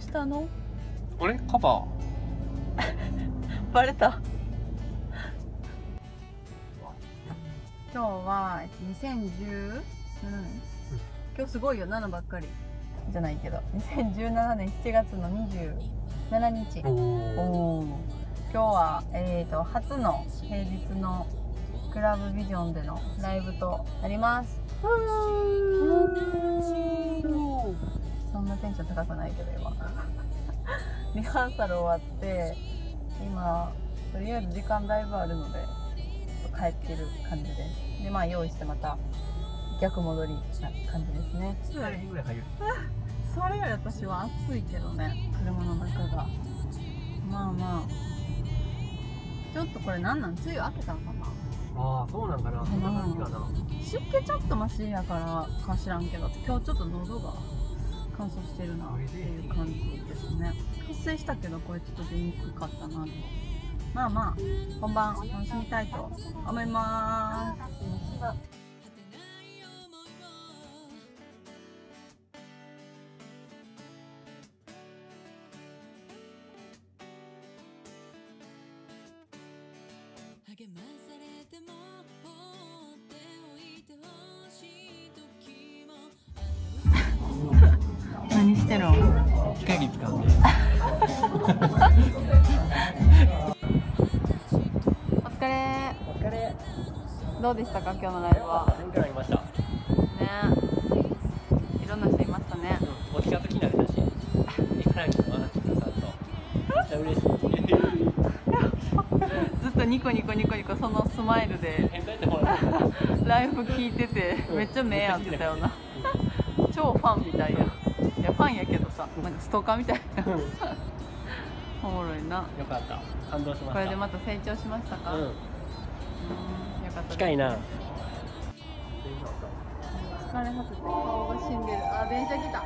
したの？あれ？カババレた。今日は2010、うん、今日すごいよ7ばっかり。じゃないけど。2017年7月の27日。ー。おおー。今日は、えー、と初の平日のクラブビジョンでのライブとなります。そんなテンション高くないけど今リハーサル終わって今とりあえず時間だいぶあるので帰ってる感じです。でまあ用意してまた逆戻りな感じですね。何人ぐらい入る。それより私は暑いけどね車の中が。まあまあ。ちょっとこれなんなん？梅雨明けたのかな？ああそうなんかな。そんな感じかな。湿気ちょっとマシやからか知らんけど今日ちょっと喉が乾燥してるなっていう感じですね。発生したけどこれちょっと出にくかったな。とまあまあ本番楽しみたいと思います。励まされても機械に使うんでお疲れお疲れ。どうでした？か今日のライブは何からいましたね。いろんな人いましたねお近づきになれ。たしいかなきゃマナキさんとめっちゃ嬉しいずっとニコニコニコニコそのスマイルでライブ聞いててめっちゃ目合ってたよな超ファンみたいやいやファンやけどさなん。かストーカーみたいな。おもろいな。よかった。感動しました。これでまた成長しましたか？うん。うんよかった近いな。疲れ果てて顔が死んでる。あ電車来た